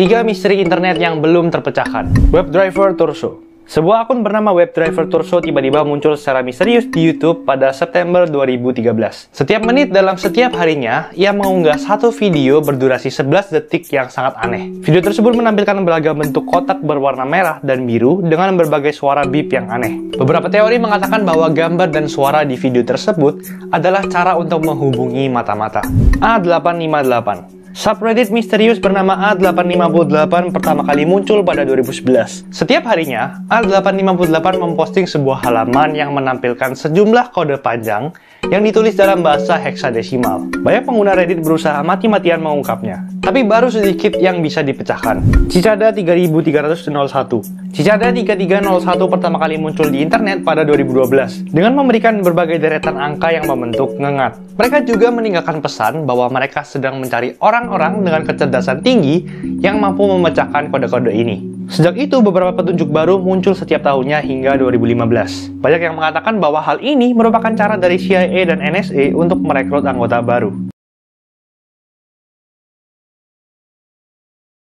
Tiga misteri internet yang belum terpecahkan. WebDriver Torso. Sebuah akun bernama WebDriver Torso tiba-tiba muncul secara misterius di YouTube pada September 2013. Setiap menit dalam setiap harinya, ia mengunggah satu video berdurasi 11 detik yang sangat aneh. Video tersebut menampilkan beragam bentuk kotak berwarna merah dan biru dengan berbagai suara beep yang aneh. Beberapa teori mengatakan bahwa gambar dan suara di video tersebut adalah cara untuk menghubungi mata-mata. A858 Subreddit misterius bernama A858 pertama kali muncul pada 2011. Setiap harinya, A858 memposting sebuah halaman yang menampilkan sejumlah kode panjang yang ditulis dalam bahasa heksadesimal. Banyak pengguna Reddit berusaha mati-matian mengungkapnya, tapi baru sedikit yang bisa dipecahkan. Cicada 3301 Cicada 3301 pertama kali muncul di internet pada 2012 dengan memberikan berbagai deretan angka yang membentuk ngengat. Mereka juga meninggalkan pesan bahwa mereka sedang mencari orang-orang dengan kecerdasan tinggi yang mampu memecahkan kode-kode ini. Sejak itu, beberapa petunjuk baru muncul setiap tahunnya hingga 2015. Banyak yang mengatakan bahwa hal ini merupakan cara dari CIA dan NSA untuk merekrut anggota baru.